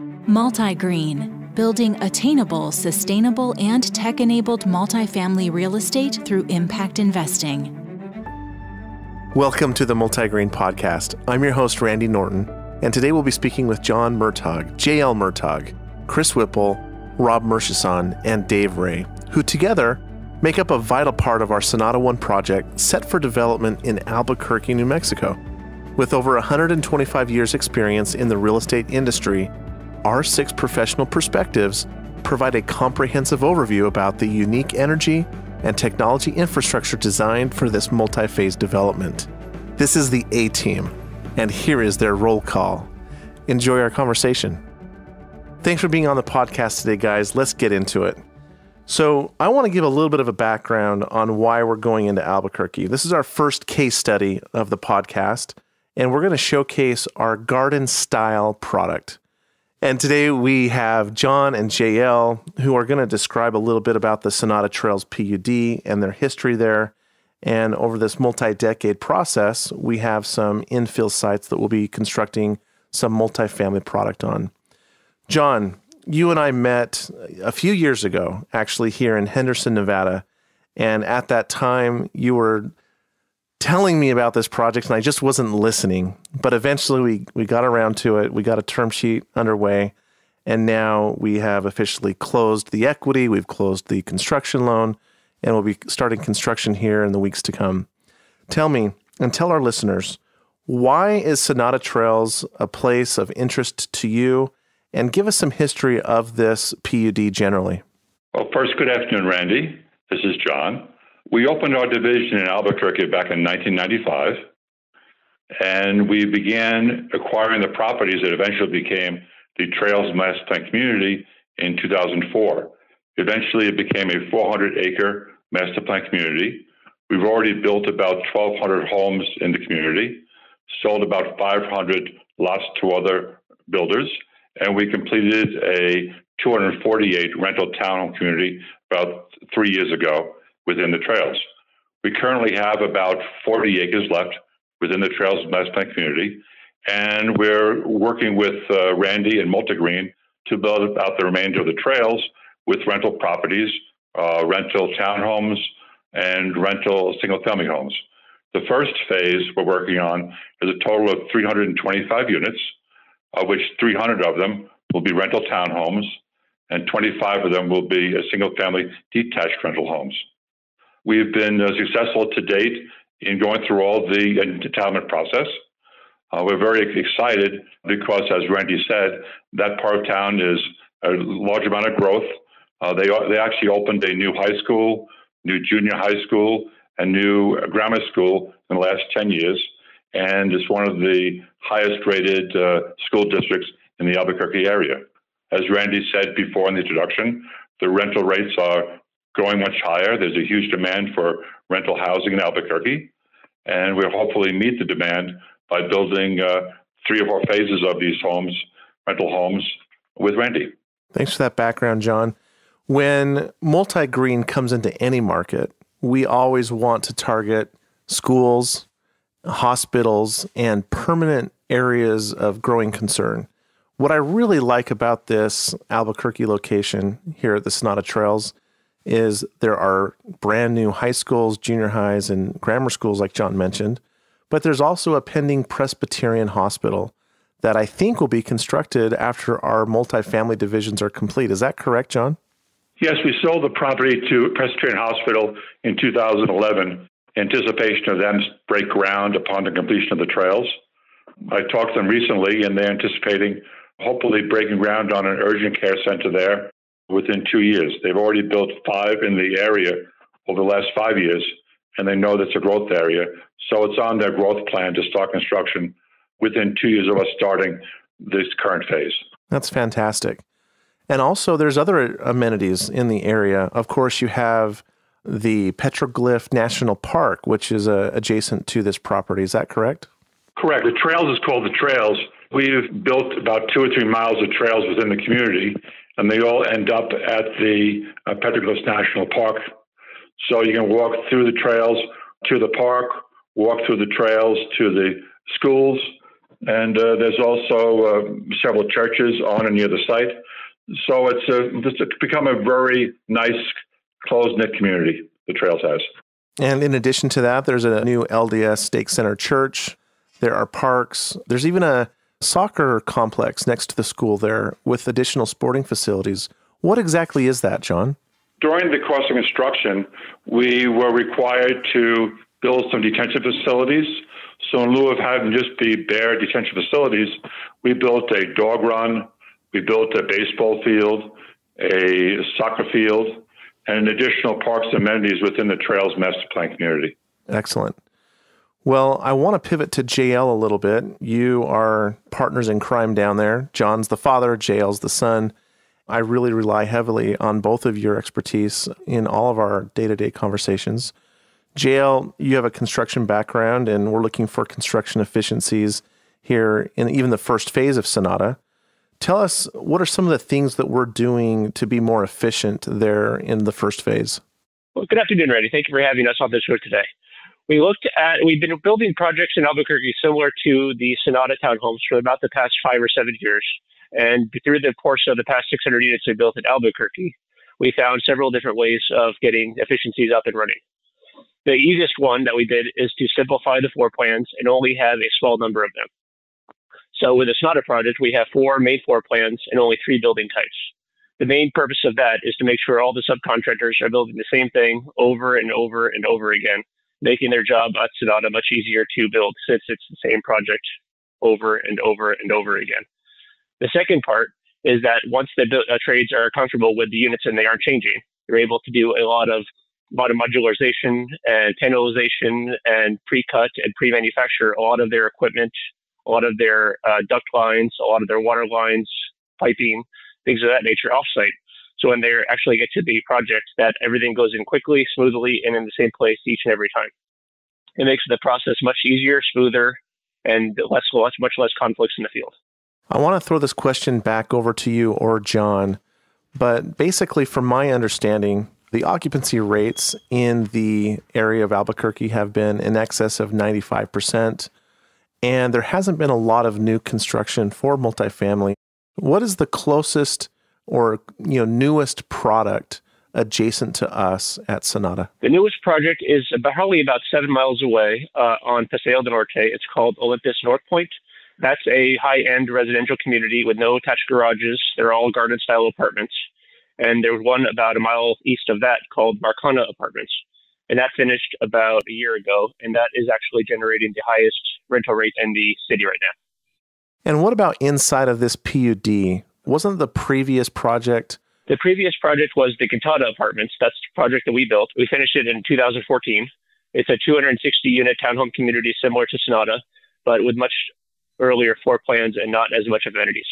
MultiGreen, building attainable, sustainable, and tech enabled multifamily real estate through impact investing. Welcome to the MultiGreen podcast. I'm your host, Randy Norton, and today we'll be speaking with John Murtagh, JL Murtagh, Chris Whipple, Rob Murchison, and Dave Ray, who together make up a vital part of our Sonata One project set for development in Albuquerque, New Mexico. With over 125 years' experience in the real estate industry, our six professional perspectives provide a comprehensive overview about the unique energy and technology infrastructure designed for this multi phase development. This is the A team, and here is their roll call. Enjoy our conversation. Thanks for being on the podcast today, guys. Let's get into it. So, I want to give a little bit of a background on why we're going into Albuquerque. This is our first case study of the podcast, and we're going to showcase our garden style product. And today we have John and JL who are going to describe a little bit about the Sonata Trails PUD and their history there. And over this multi decade process, we have some infill sites that we'll be constructing some multifamily product on. John, you and I met a few years ago, actually, here in Henderson, Nevada. And at that time, you were telling me about this project, and I just wasn't listening. But eventually, we, we got around to it. We got a term sheet underway. And now we have officially closed the equity, we've closed the construction loan, and we'll be starting construction here in the weeks to come. Tell me and tell our listeners why is Sonata Trails a place of interest to you? and give us some history of this PUD generally. Well, first, good afternoon, Randy. This is John. We opened our division in Albuquerque back in 1995, and we began acquiring the properties that eventually became the Trails Master Plan community in 2004. Eventually, it became a 400 acre master plan community. We've already built about 1,200 homes in the community, sold about 500 lots to other builders, and we completed a 248 rental townhome community about three years ago within the trails. We currently have about 40 acres left within the Trails Master Plan community, and we're working with uh, Randy and MultiGreen to build out the remainder of the trails with rental properties, uh, rental townhomes, and rental single-family homes. The first phase we're working on is a total of 325 units of which 300 of them will be rental townhomes and 25 of them will be single family detached rental homes. We've been uh, successful to date in going through all the entitlement process. Uh, we're very excited because, as Randy said, that part of town is a large amount of growth. Uh, they, they actually opened a new high school, new junior high school, and new grammar school in the last 10 years and it's one of the highest rated uh, school districts in the Albuquerque area. As Randy said before in the introduction, the rental rates are going much higher. There's a huge demand for rental housing in Albuquerque, and we'll hopefully meet the demand by building uh, three or four phases of these homes, rental homes, with Randy. Thanks for that background, John. When multi green comes into any market, we always want to target schools, hospitals, and permanent areas of growing concern. What I really like about this Albuquerque location here at the Sonata Trails is there are brand new high schools, junior highs, and grammar schools, like John mentioned, but there's also a pending Presbyterian hospital that I think will be constructed after our multifamily divisions are complete. Is that correct, John? Yes, we sold the property to Presbyterian Hospital in 2011 anticipation of them break ground upon the completion of the trails. I talked to them recently, and they're anticipating hopefully breaking ground on an urgent care center there within two years. They've already built five in the area over the last five years, and they know that's a growth area. So it's on their growth plan to start construction within two years of us starting this current phase. That's fantastic. And also, there's other amenities in the area. Of course, you have the Petroglyph National Park, which is uh, adjacent to this property. Is that correct? Correct. The trails is called the Trails. We've built about two or three miles of trails within the community, and they all end up at the uh, Petroglyph National Park. So you can walk through the trails to the park, walk through the trails to the schools, and uh, there's also uh, several churches on and near the site. So it's, a, it's become a very nice, close knit community, the Trails has. And in addition to that, there's a new LDS Stake Center church. There are parks. There's even a soccer complex next to the school there with additional sporting facilities. What exactly is that, John? During the course of construction, we were required to build some detention facilities. So, in lieu of having just the bare detention facilities, we built a dog run, we built a baseball field, a soccer field, and additional parks amenities within the Trails Master Plan community. Excellent. Well, I want to pivot to JL a little bit. You are partners in crime down there. John's the father, JL's the son. I really rely heavily on both of your expertise in all of our day to day conversations. JL, you have a construction background, and we're looking for construction efficiencies here in even the first phase of Sonata. Tell us what are some of the things that we're doing to be more efficient there in the first phase? Well, good afternoon, Randy. Thank you for having us on the show today. We looked at, we've been building projects in Albuquerque similar to the Sonata townhomes for about the past five or seven years. And through the course of the past 600 units we built in Albuquerque, we found several different ways of getting efficiencies up and running. The easiest one that we did is to simplify the floor plans and only have a small number of them. So with the Sonata project, we have four main floor plans and only three building types. The main purpose of that is to make sure all the subcontractors are building the same thing over and over and over again, making their job at Sonata much easier to build since it's the same project over and over and over again. The second part is that once the uh, trades are comfortable with the units and they aren't changing, you're able to do a lot of of modularization and panelization and pre-cut and pre-manufacture a lot of their equipment, a lot of their uh, duct lines, a lot of their water lines, piping, things of that nature offsite. So when they actually get to the project, that everything goes in quickly, smoothly, and in the same place each and every time. It makes the process much easier, smoother, and less, much, much less conflicts in the field. I want to throw this question back over to you or John, but basically, from my understanding, the occupancy rates in the area of Albuquerque have been in excess of 95%, and there hasn't been a lot of new construction for multifamily. What is the closest or you know newest product adjacent to us at Sonata? The newest project is about, probably about seven miles away uh, on Paseo del Norte. It's called Olympus North Point. That's a high-end residential community with no attached garages. They're all garden-style apartments. And there was one about a mile east of that called Marcana Apartments. And that finished about a year ago. And that is actually generating the highest rental rate in the city right now. And what about inside of this PUD? Wasn't the previous project? The previous project was the Cantata Apartments. That's the project that we built. We finished it in 2014. It's a 260 unit townhome community similar to Sonata, but with much earlier floor plans and not as much amenities.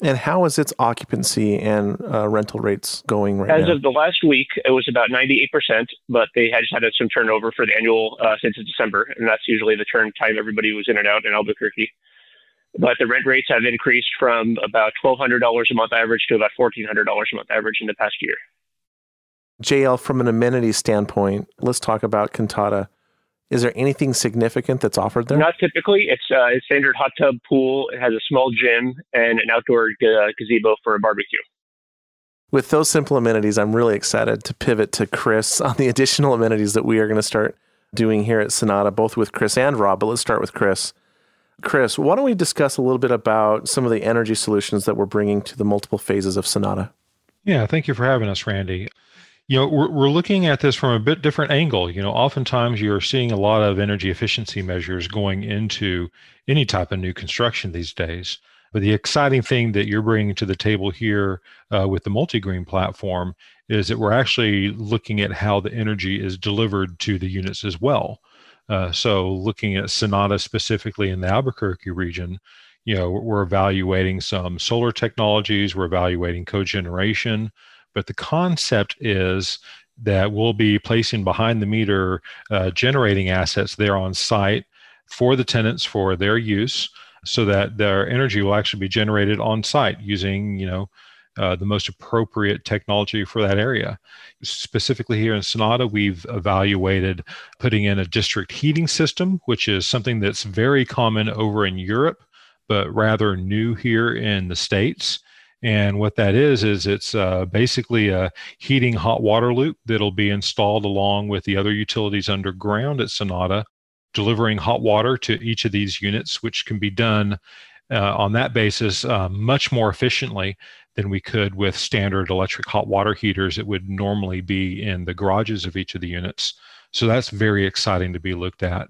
And how is its occupancy and uh, rental rates going right As now? As of the last week, it was about 98%, but they had just had some turnover for the annual uh, since December, and that's usually the turn time everybody was in and out in Albuquerque. But the rent rates have increased from about $1,200 a month average to about $1,400 a month average in the past year. JL, from an amenity standpoint, let's talk about Cantata. Is there anything significant that's offered there? Not typically. It's uh, a standard hot tub pool. It has a small gym and an outdoor uh, gazebo for a barbecue. With those simple amenities, I'm really excited to pivot to Chris on the additional amenities that we are going to start doing here at Sonata, both with Chris and Rob. But let's start with Chris. Chris, why don't we discuss a little bit about some of the energy solutions that we're bringing to the multiple phases of Sonata? Yeah, thank you for having us, Randy. You know we're, we're looking at this from a bit different angle. You know oftentimes you're seeing a lot of energy efficiency measures going into any type of new construction these days. But the exciting thing that you're bringing to the table here uh, with the multi-green platform is that we're actually looking at how the energy is delivered to the units as well uh, so looking at sonata specifically in the albuquerque region you know we're evaluating some solar technologies we're evaluating cogeneration but the concept is that we'll be placing behind the meter uh, generating assets there on site for the tenants for their use so that their energy will actually be generated on site using, you know, uh, the most appropriate technology for that area. Specifically, here in Sonata, we've evaluated putting in a district heating system, which is something that's very common over in Europe, but rather new here in the States. And what that is, is it's uh, basically a heating hot water loop that'll be installed along with the other utilities underground at Sonata, delivering hot water to each of these units, which can be done uh, on that basis uh, much more efficiently than we could with standard electric hot water heaters that would normally be in the garages of each of the units. So that's very exciting to be looked at.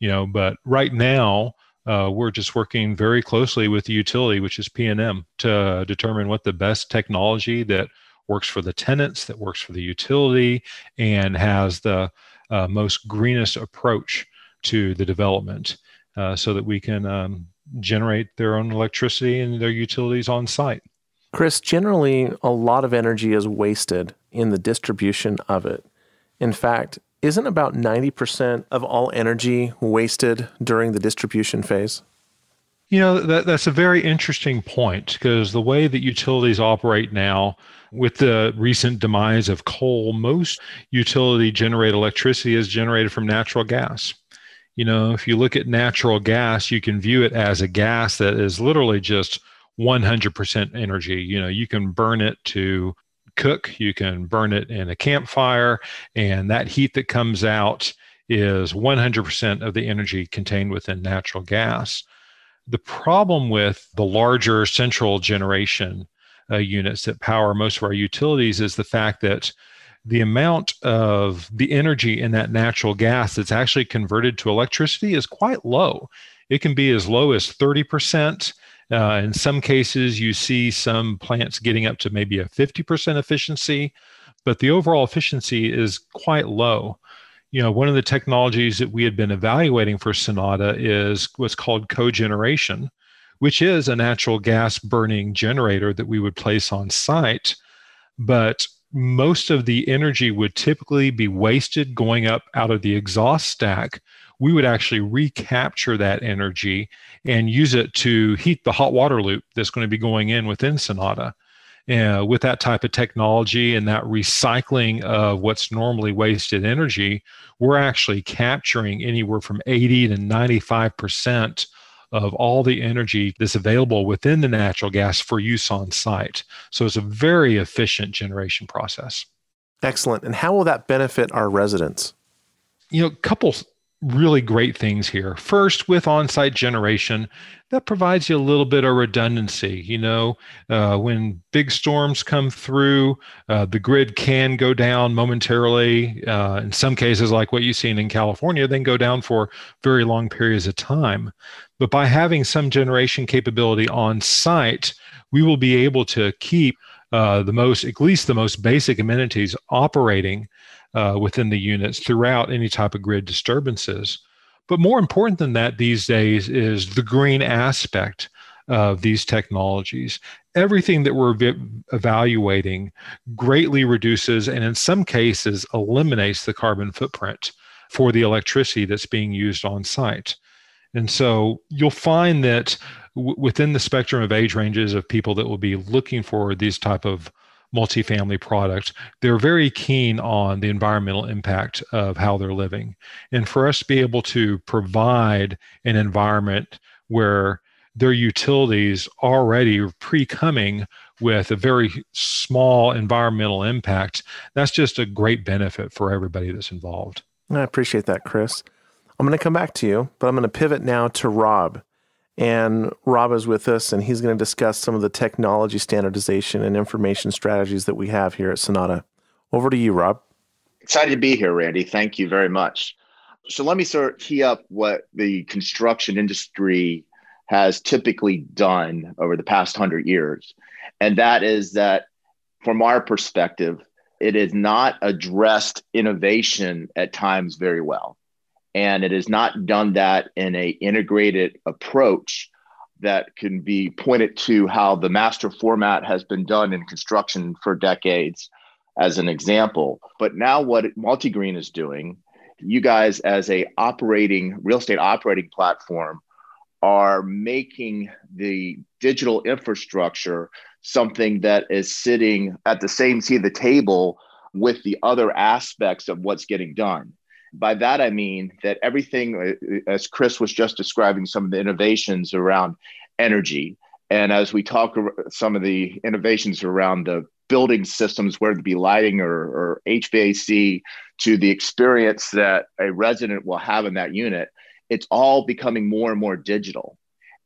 You know, but right now, uh, we're just working very closely with the utility, which is PNM, to determine what the best technology that works for the tenants, that works for the utility, and has the uh, most greenest approach to the development, uh, so that we can um, generate their own electricity and their utilities on site. Chris, generally, a lot of energy is wasted in the distribution of it. In fact, isn't about 90% of all energy wasted during the distribution phase? You know, that, that's a very interesting point because the way that utilities operate now, with the recent demise of coal, most utility generated electricity is generated from natural gas. You know, if you look at natural gas, you can view it as a gas that is literally just 100% energy. You know, you can burn it to cook, you can burn it in a campfire, and that heat that comes out is 100% of the energy contained within natural gas. The problem with the larger central generation uh, units that power most of our utilities is the fact that the amount of the energy in that natural gas that's actually converted to electricity is quite low. It can be as low as 30%. Uh, in some cases, you see some plants getting up to maybe a 50% efficiency, but the overall efficiency is quite low. You know, one of the technologies that we had been evaluating for Sonata is what's called cogeneration, which is a natural gas burning generator that we would place on site. But most of the energy would typically be wasted going up out of the exhaust stack we would actually recapture that energy and use it to heat the hot water loop that's going to be going in within Sonata. Uh, with that type of technology and that recycling of what's normally wasted energy, we're actually capturing anywhere from 80 to 95% of all the energy that's available within the natural gas for use on site. So it's a very efficient generation process. Excellent. And how will that benefit our residents? You know, a couple really great things here. First, with on site generation, that provides you a little bit of redundancy. You know, uh, when big storms come through, uh, the grid can go down momentarily. Uh, in some cases, like what you've seen in California, then go down for very long periods of time. But by having some generation capability on site, we will be able to keep uh, the most, at least the most basic amenities operating uh, within the units throughout any type of grid disturbances. But more important than that these days is the green aspect of these technologies. Everything that we're evaluating greatly reduces and, in some cases, eliminates the carbon footprint for the electricity that's being used on site. And so you'll find that w- within the spectrum of age ranges of people that will be looking for these type of multifamily product, they're very keen on the environmental impact of how they're living. And for us to be able to provide an environment where their utilities already pre-coming with a very small environmental impact, that's just a great benefit for everybody that's involved. I appreciate that, Chris. I'm going to come back to you, but I'm going to pivot now to Rob. And Rob is with us, and he's going to discuss some of the technology standardization and information strategies that we have here at Sonata. Over to you, Rob. Excited to be here, Randy. Thank you very much. So let me sort of tee up what the construction industry has typically done over the past hundred years. And that is that, from our perspective, it has not addressed innovation at times very well and it has not done that in a integrated approach that can be pointed to how the master format has been done in construction for decades as an example but now what multigreen is doing you guys as a operating real estate operating platform are making the digital infrastructure something that is sitting at the same seat of the table with the other aspects of what's getting done. By that, I mean that everything, uh, as Chris was just describing, some of the innovations around energy, and as we talk some of the innovations around the building systems, whether it be lighting or, or HVAC, to the experience that a resident will have in that unit, it's all becoming more and more digital.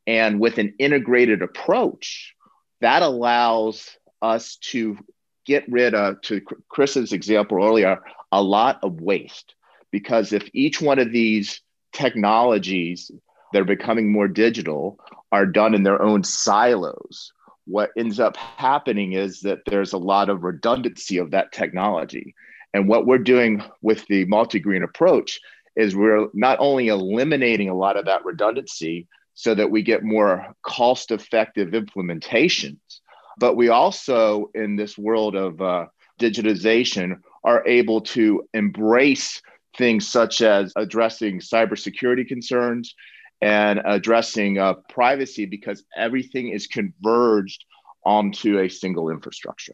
And with an integrated approach, that allows us to get rid of, to Chris's example earlier, a lot of waste. Because if each one of these technologies that are becoming more digital are done in their own silos, what ends up happening is that there's a lot of redundancy of that technology. And what we're doing with the multi green approach is we're not only eliminating a lot of that redundancy so that we get more cost effective implementations, but we also, in this world of uh, digitization, are able to embrace things such as addressing cybersecurity concerns and addressing uh, privacy because everything is converged onto a single infrastructure.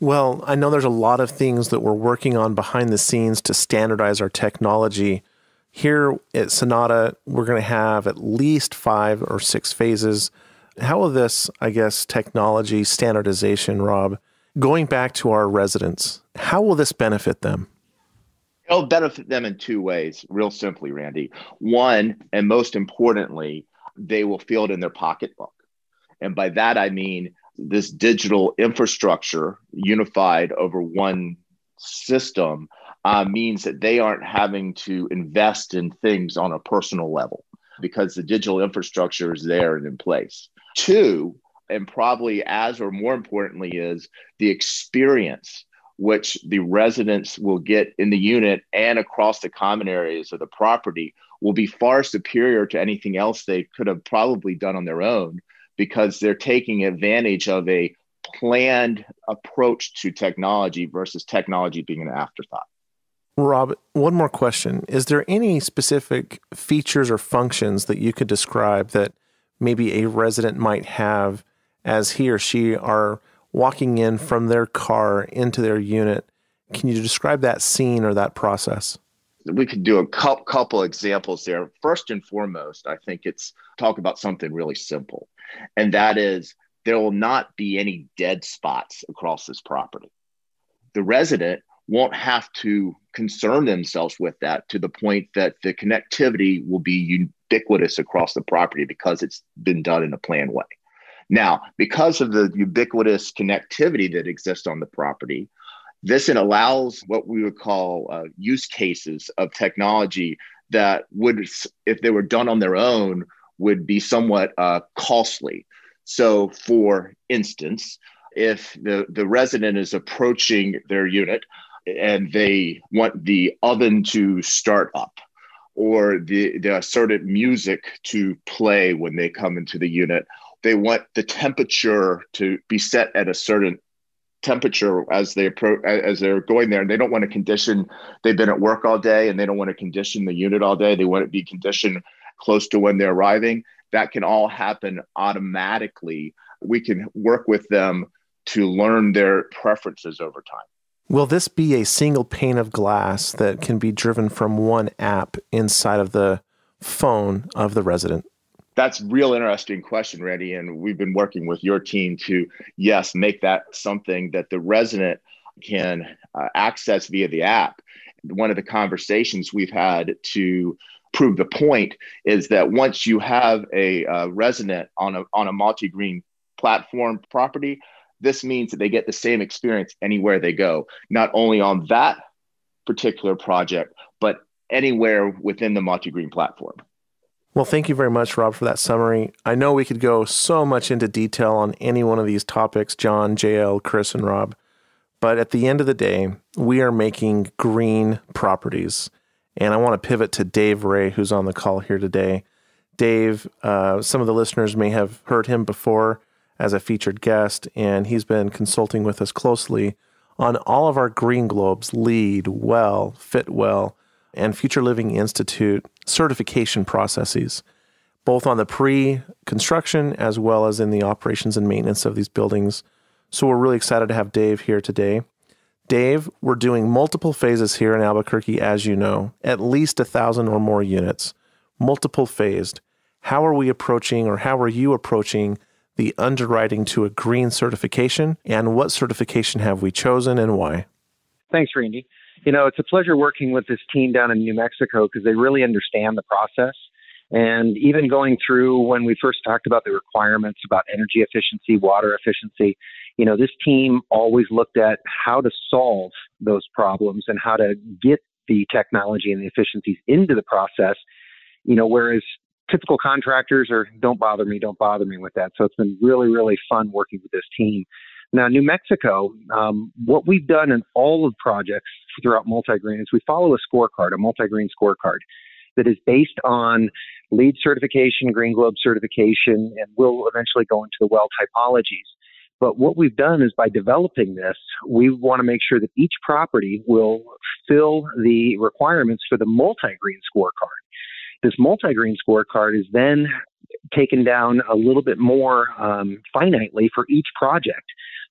Well, I know there's a lot of things that we're working on behind the scenes to standardize our technology. Here at Sonata, we're going to have at least five or six phases. How will this, I guess, technology standardization, Rob, going back to our residents, how will this benefit them? It'll benefit them in two ways, real simply, Randy. One, and most importantly, they will feel it in their pocketbook. And by that, I mean this digital infrastructure unified over one system uh, means that they aren't having to invest in things on a personal level because the digital infrastructure is there and in place. Two, and probably as or more importantly, is the experience which the residents will get in the unit and across the common areas of the property will be far superior to anything else they could have probably done on their own because they're taking advantage of a planned approach to technology versus technology being an afterthought. Rob, one more question. Is there any specific features or functions that you could describe that maybe a resident might have as he or she are walking in from their car into their unit? Can you describe that scene or that process? We could do a couple examples there. First and foremost, I think it's talk about something really simple and that is there will not be any dead spots across this property. The resident won't have to concern themselves with that to the point that the connectivity will be ubiquitous across the property because it's been done in a planned way. Now, because of the ubiquitous connectivity that exists on the property, this allows what we would call uh, use cases of technology that would, if they were done on their own, would be somewhat uh, costly. So, for instance, if the, the resident is approaching their unit and they want the oven to start up or the, the certain music to play when they come into the unit, they want the temperature to be set at a certain temperature as they approach as they're going there and they don't want to condition they've been at work all day and they don't want to condition the unit all day they want it to be conditioned close to when they're arriving. That can all happen automatically. We can work with them to learn their preferences over time. Will this be a single pane of glass that can be driven from one app inside of the phone of the resident? That's a real interesting question, Randy. And we've been working with your team to, yes, make that something that the resident can uh, access via the app. One of the conversations we've had to prove the point is that once you have a uh, resident on a on a multi green platform property, this means that they get the same experience anywhere they go, not only on that particular project, but anywhere within the multi green platform. Well, thank you very much, Rob, for that summary. I know we could go so much into detail on any one of these topics, John, JL, Chris, and Rob. But at the end of the day, we are making green properties. And I want to pivot to Dave Ray, who's on the call here today. Dave, uh, some of the listeners may have heard him before as a featured guest, and he's been consulting with us closely on all of our Green Globes, LEED, WELL, Fitwel, and Future Living Institute certification processes. both on the pre construction as well as in the operations and maintenance of these buildings. So we're really excited to have Dave here today. Dave, we're doing multiple phases here in Albuquerque, as you know, at least a thousand or more units, multiple phased. How are we approaching, or how are you approaching the underwriting to a green certification? And what certification have we chosen and why? Thanks, Randy. You know, it's a pleasure working with this team down in New Mexico because they really understand the process. And even going through when we first talked about the requirements about energy efficiency, water efficiency, you know, this team always looked at how to solve those problems and how to get the technology and the efficiencies into the process. You know, whereas typical contractors are don't bother me, don't bother me with that. So it's been really, really fun working with this team. Now, New Mexico, um, what we've done in all of projects throughout multi-green is we follow a scorecard, a multi-green scorecard that is based on LEED certification, Green Globe certification, and will eventually go into the well typologies. But what we've done is by developing this, we want to make sure that each property will fill the requirements for the multi-green scorecard. This multi-green scorecard is then taken down a little bit more um, finitely for each project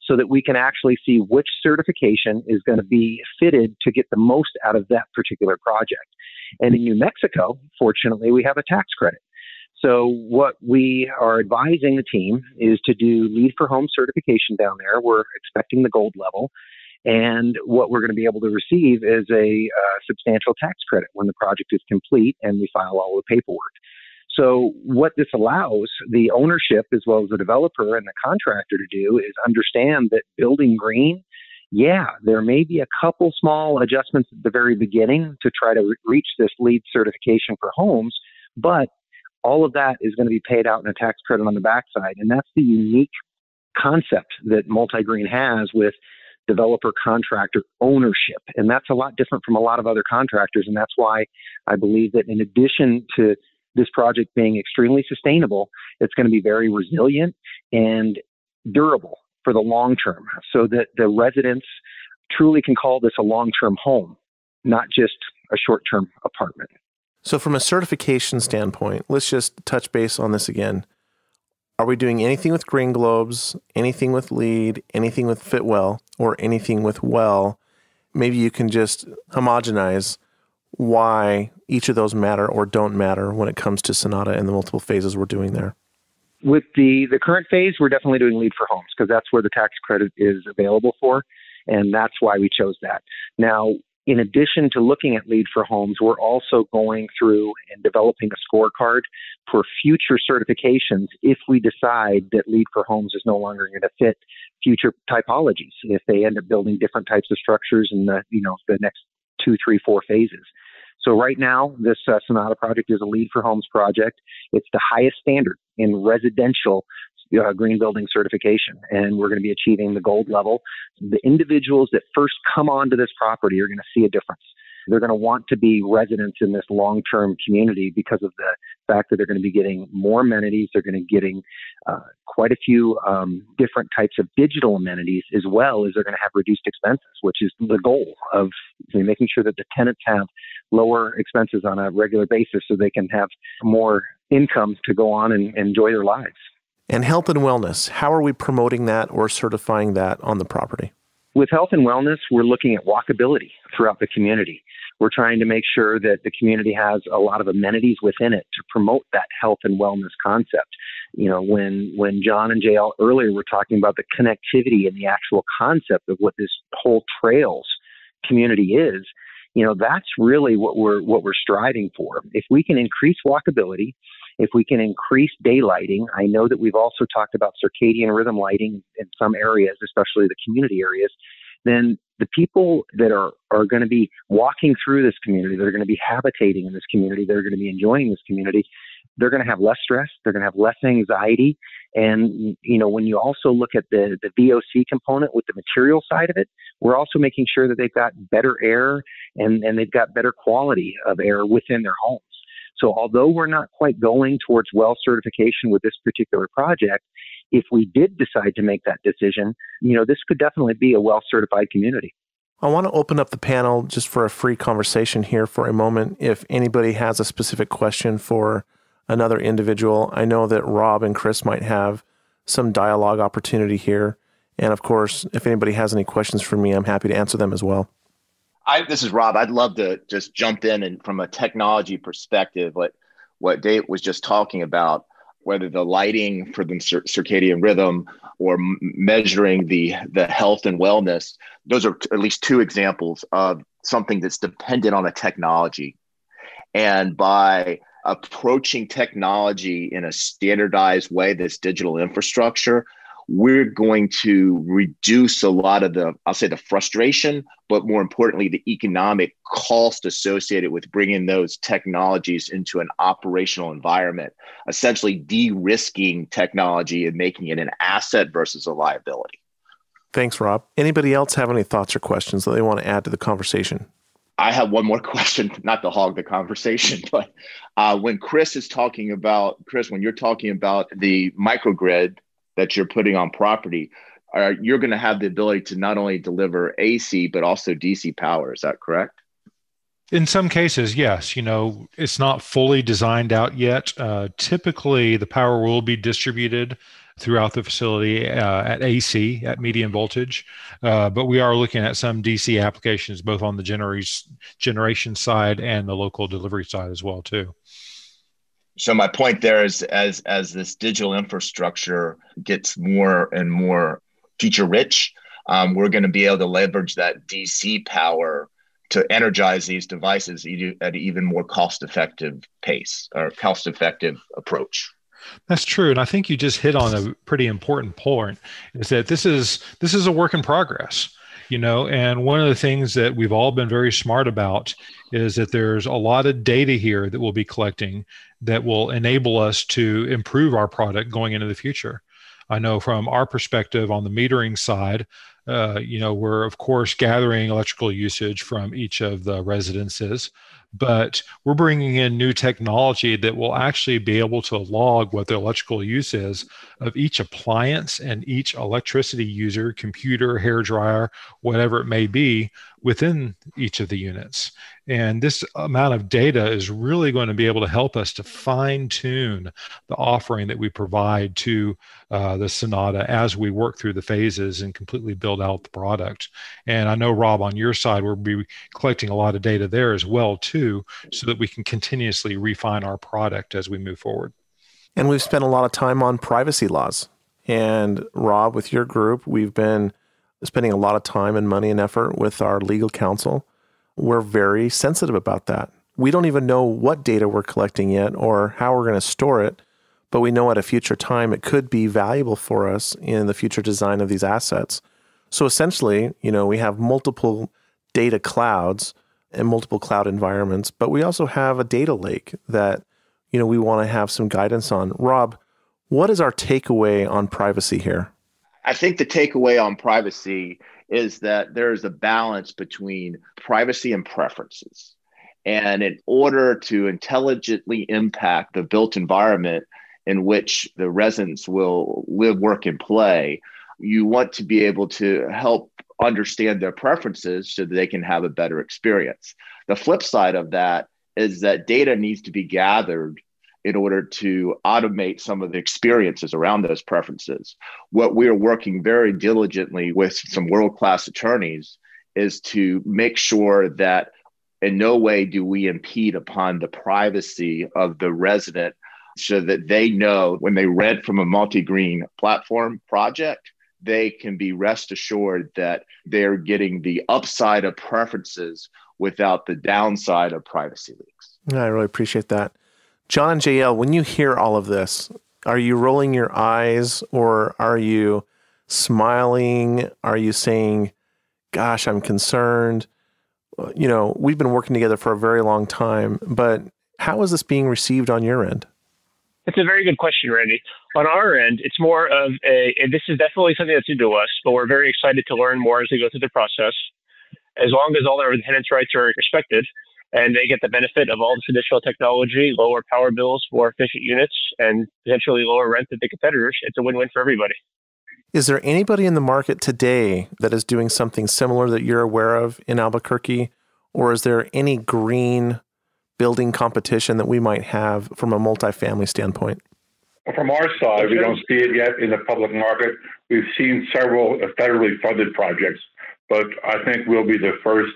so that we can actually see which certification is going to be fitted to get the most out of that particular project. And in New Mexico, fortunately, we have a tax credit. So, what we are advising the team is to do LEED for home certification down there. We're expecting the gold level. And what we're going to be able to receive is a uh, substantial tax credit when the project is complete and we file all the paperwork. So, what this allows the ownership as well as the developer and the contractor to do is understand that building green, yeah, there may be a couple small adjustments at the very beginning to try to re- reach this LEED certification for homes, but all of that is going to be paid out in a tax credit on the backside. And that's the unique concept that multi green has with developer contractor ownership. And that's a lot different from a lot of other contractors. And that's why I believe that in addition to this project being extremely sustainable, it's going to be very resilient and durable for the long term so that the residents truly can call this a long term home, not just a short term apartment. So, from a certification standpoint, let's just touch base on this again. Are we doing anything with Green Globes, anything with LEED, anything with Fitwel, or anything with Well? Maybe you can just homogenize why each of those matter or don't matter when it comes to Sonata and the multiple phases we're doing there. With the, the current phase, we're definitely doing LEED for homes because that's where the tax credit is available for. And that's why we chose that. Now, in addition to looking at LEED for homes, we're also going through and developing a scorecard for future certifications if we decide that LEED for homes is no longer going to fit future typologies. If they end up building different types of structures in the you know the next two, three, four phases. So right now, this uh, Sonata project is a LEED for homes project. It's the highest standard in residential uh, green building certification, and we're going to be achieving the gold level. The individuals that first come onto this property are going to see a difference. They're going to want to be residents in this long term community because of the fact that they're going to be getting more amenities. They're going to be getting uh, quite a few um, different types of digital amenities as well as they're going to have reduced expenses, which is the goal of making sure that the tenants have lower expenses on a regular basis so they can have more income to go on and enjoy their lives. And health and wellness, how are we promoting that or certifying that on the property? With health and wellness, we're looking at walkability throughout the community. We're trying to make sure that the community has a lot of amenities within it to promote that health and wellness concept. You know, when when John and JL earlier were talking about the connectivity and the actual concept of what this whole trails community is, you know, that's really what we're what we're striving for. If we can increase walkability, if we can increase daylighting, I know that we've also talked about circadian rhythm lighting in some areas, especially the community areas then the people that are, are going to be walking through this community, that are going to be habitating in this community, that are going to be enjoying this community, they're going to have less stress, they're going to have less anxiety. And, you know, when you also look at the, the VOC component with the material side of it, we're also making sure that they've got better air and, and they've got better quality of air within their homes. So although we're not quite going towards well certification with this particular project, if we did decide to make that decision, you know, this could definitely be a well certified community. I want to open up the panel just for a free conversation here for a moment. If anybody has a specific question for another individual. I know that Rob and Chris might have some dialogue opportunity here. And of course, if anybody has any questions for me, I'm happy to answer them as well. I, this is Rob. I'd love to just jump in and from a technology perspective, what what Dave was just talking about, whether the lighting for the cir- circadian rhythm or m- measuring the the health and wellness, those are t- at least two examples of something that's dependent on a technology. And by approaching technology in a standardized way, this digital infrastructure, we're going to reduce a lot of the, I'll say the frustration, but more importantly, the economic cost associated with bringing those technologies into an operational environment, essentially de risking technology and making it an asset versus a liability. Thanks, Rob. Anybody else have any thoughts or questions that they want to add to the conversation? I have one more question, not to hog the conversation, but uh, when Chris is talking about, Chris, when you're talking about the microgrid that you're putting on property, uh, you're going to have the ability to not only deliver AC, but also DC power. Is that correct? In some cases, yes. You know, it's not fully designed out yet. Uh, typically, the power will be distributed throughout the facility uh, at AC at medium voltage, uh, but we are looking at some DC applications both on the generation side and the local delivery side as well too. So my point there is, as as this digital infrastructure gets more and more feature rich, um, we're going to be able to leverage that DC power to energize these devices at an even more cost effective pace or cost effective approach. That's true, and I think you just hit on a pretty important point. Is that this is this is a work in progress, you know, and one of the things that we've all been very smart about is that there's a lot of data here that we'll be collecting that will enable us to improve our product going into the future. I know from our perspective on the metering side, uh, you know, we're of course gathering electrical usage from each of the residences but we're bringing in new technology that will actually be able to log what the electrical use is of each appliance and each electricity user, computer, hair dryer, whatever it may be, within each of the units. And this amount of data is really going to be able to help us to fine tune the offering that we provide to uh, the Sonata as we work through the phases and completely build out the product. And I know, Rob, on your side, we'll be collecting a lot of data there as well, too, so that we can continuously refine our product as we move forward. And we've spent a lot of time on privacy laws. And Rob, with your group, we've been spending a lot of time and money and effort with our legal counsel. We're very sensitive about that. We don't even know what data we're collecting yet or how we're going to store it, but we know at a future time it could be valuable for us in the future design of these assets. So essentially, you know, we have multiple data clouds and multiple cloud environments, but we also have a data lake that, you know, we want to have some guidance on. Rob, what is our takeaway on privacy here? I think the takeaway on privacy is that there's a balance between privacy and preferences. And in order to intelligently impact the built environment in which the residents will live, work, and play, you want to be able to help understand their preferences so that they can have a better experience. The flip side of that is that data needs to be gathered in order to automate some of the experiences around those preferences. What we're working very diligently with some world class attorneys is to make sure that in no way do we impede upon the privacy of the resident so that they know when they rent from a multi green platform project, they can be rest assured that they're getting the upside of preferences without the downside of privacy leaks. Yeah, I really appreciate that. John JL, when you hear all of this, are you rolling your eyes or are you smiling? Are you saying, gosh, I'm concerned? Uh, you know, we've been working together for a very long time, but how is this being received on your end? That's a very good question, Randy. On our end, it's more of a, this is definitely something that's new to us, but we're very excited to learn more as we go through the process. As long as all our tenants' rights are respected, and they get the benefit of all this additional technology, lower power bills, more efficient units, and potentially lower rent than the competitors. It's a win-win for everybody. Is there anybody in the market today that is doing something similar that you're aware of in Albuquerque, or is there any green building competition that we might have from a multifamily standpoint? From our side, we don't see it yet in the public market. We've seen several federally funded projects, but I think we'll be the first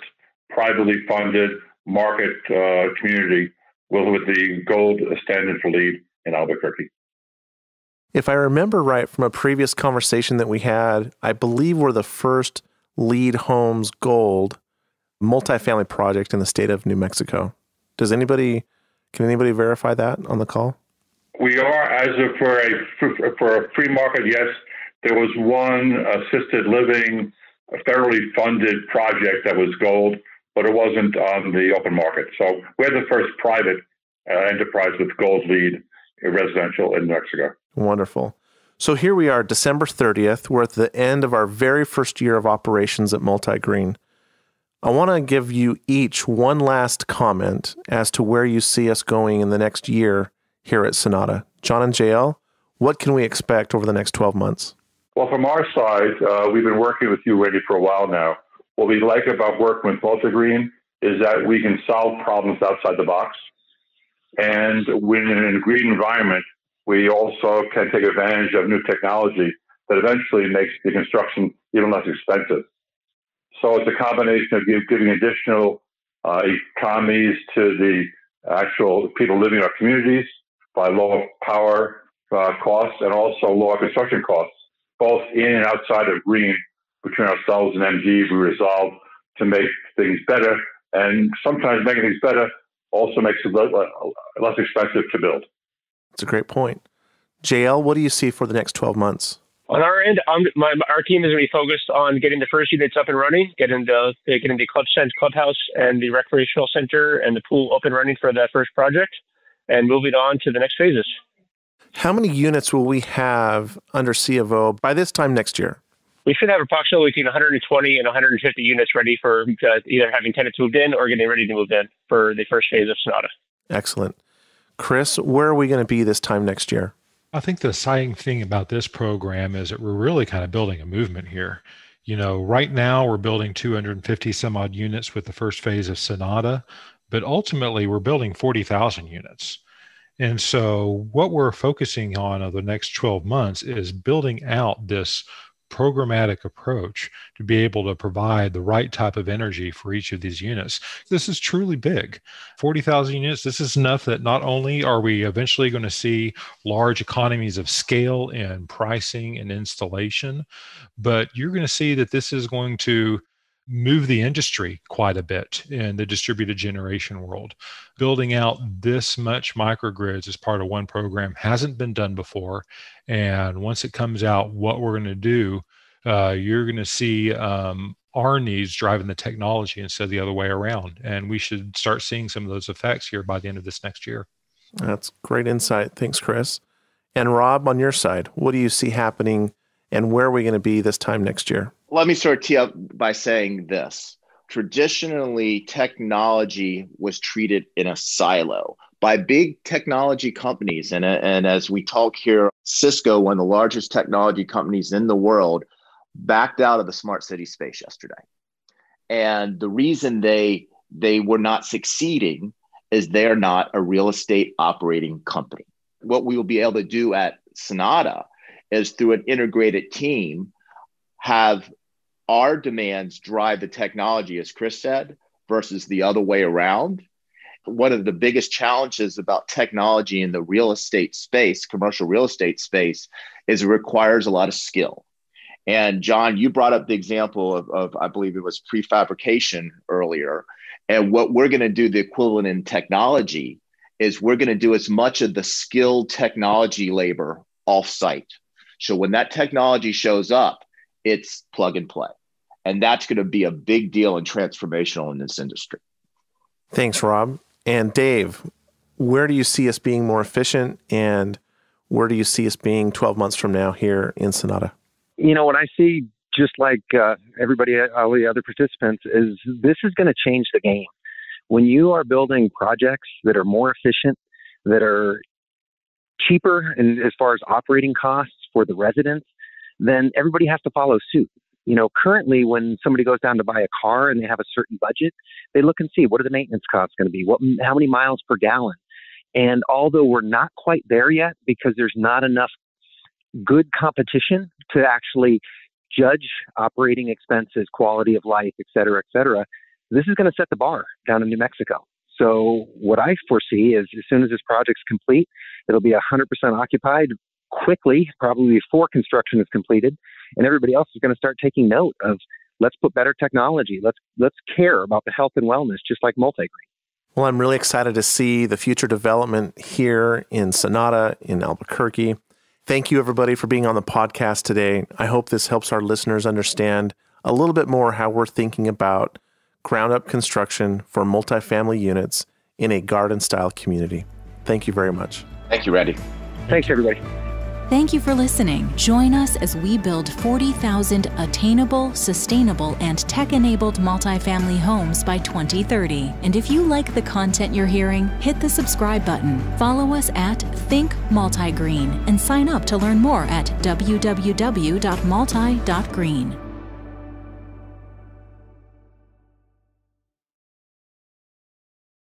privately funded market uh, community with the gold standard for LEED in Albuquerque. If I remember right from a previous conversation that we had, I believe we're the first LEED Homes Gold multifamily project in the state of New Mexico. Does anybody, can anybody verify that on the call? We are, as of for a for a free market, yes. There was one assisted living, federally funded project that was gold, but it wasn't on the open market. So we're the first private uh, enterprise with gold LEED residential in Mexico. Wonderful. So here we are, December 30th. We're at the end of our very first year of operations at MultiGreen. I want to give you each one last comment as to where you see us going in the next year here at Sonata. John and JL, what can we expect over the next 12 months? Well, from our side, uh, we've been working with you, Randy, for a while now. What we like about working with MultiGreen is that we can solve problems outside the box. And when in a green environment, we also can take advantage of new technology that eventually makes the construction even less expensive. So it's a combination of giving additional uh, economies to the actual people living in our communities by lower power uh, costs and also lower construction costs, both in and outside of green. Between ourselves and MG, we resolve to make things better, and sometimes making things better also makes it less expensive to build. That's a great point. JL, what do you see for the next 12 months? On our end, my, our team is going to be focused on getting the first units up and running, getting the getting the club sense clubhouse and the recreational center and the pool up and running for that first project, and moving on to the next phases. How many units will we have under C of O by this time next year? We should have approximately between 120 and 150 units ready for uh, either having tenants moved in or getting ready to move in for the first phase of Sonata. Excellent. Chris, where are we going to be this time next year? I think the exciting thing about this program is that we're really kind of building a movement here. You know, right now we're building 250 some odd units with the first phase of Sonata, but ultimately we're building 40,000 units. And so, what we're focusing on over the next 12 months is building out this programmatic approach to be able to provide the right type of energy for each of these units. This is truly big. 40,000 units, this is enough that not only are we eventually going to see large economies of scale in pricing and installation, but you're going to see that this is going to move the industry quite a bit in the distributed generation world. Building out this much microgrids as part of one program hasn't been done before. And once it comes out, what we're going to do, uh, you're going to see um, our needs driving the technology instead of the other way around. And we should start seeing some of those effects here by the end of this next year. That's great insight. Thanks, Chris. And Rob, on your side, what do you see happening and where are we going to be this time next year? Let me start tee up by saying this. Traditionally, technology was treated in a silo by big technology companies. And, and as we talk here, Cisco, one of the largest technology companies in the world, backed out of the smart city space yesterday. And the reason they they were not succeeding is they're not a real estate operating company. What we will be able to do at Sonata is through an integrated team have our demands drive the technology, as Chris said, versus the other way around. One of the biggest challenges about technology in the real estate space, commercial real estate space, is it requires a lot of skill. And John, you brought up the example of, of I believe it was prefabrication earlier. And what we're going to do, the equivalent in technology, is we're going to do as much of the skilled technology labor offsite. So when that technology shows up, it's plug and play. And that's going to be a big deal and transformational in this industry. Thanks, Rob. And Dave, where do you see us being more efficient and where do you see us being 12 months from now here in Sonata? You know, what I see, just like uh, everybody, all the other participants, is this is going to change the game. When you are building projects that are more efficient, that are cheaper and as far as operating costs for the residents, then everybody has to follow suit. You know, currently when somebody goes down to buy a car and they have a certain budget, they look and see what are the maintenance costs going to be? What how many miles per gallon? And although we're not quite there yet because there's not enough good competition to actually judge operating expenses, quality of life, et cetera, et cetera, this is going to set the bar down in New Mexico. So what I foresee is as soon as this project's complete, it'll be 100% occupied quickly, probably before construction is completed, and everybody else is going to start taking note of let's put better technology. Let's let's care about the health and wellness, just like multi-green. Well, I'm really excited to see the future development here in Sonata, in Albuquerque. Thank you, everybody, for being on the podcast today. I hope this helps our listeners understand a little bit more how we're thinking about ground up construction for multifamily units in a garden style community. Thank you very much. Thank you, Randy. Thanks, everybody. Thank you for listening. Join us as we build 40,000 attainable, sustainable, and tech enabled multifamily homes by 2030. And if you like the content you're hearing, hit the subscribe button. Follow us at Think Multigreen and sign up to learn more at www.multi.green.